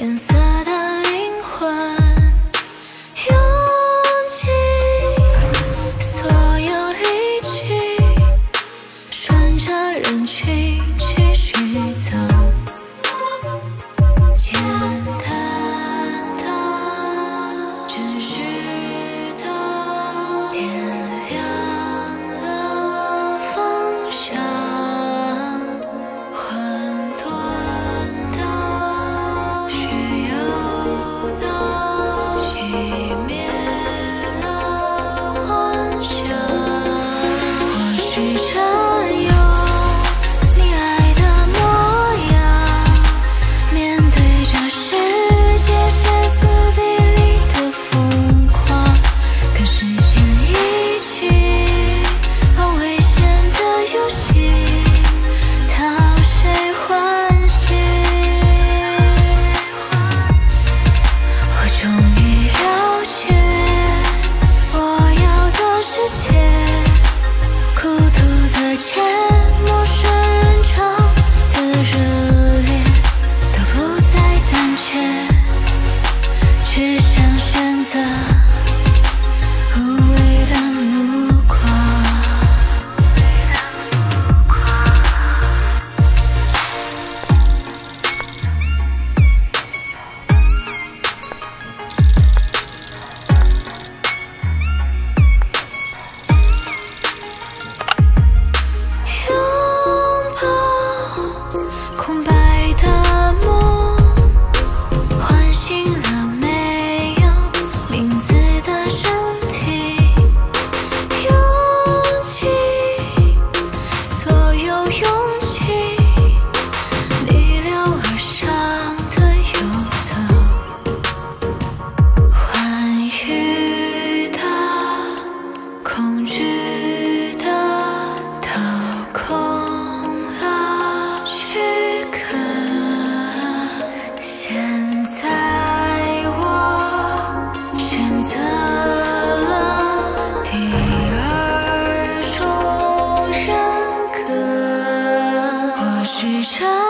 天色全